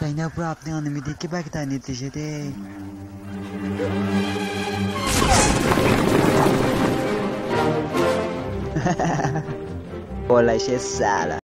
Zainab आपने अनुमति की बैग दानी Hahaha, Olha, Gessara.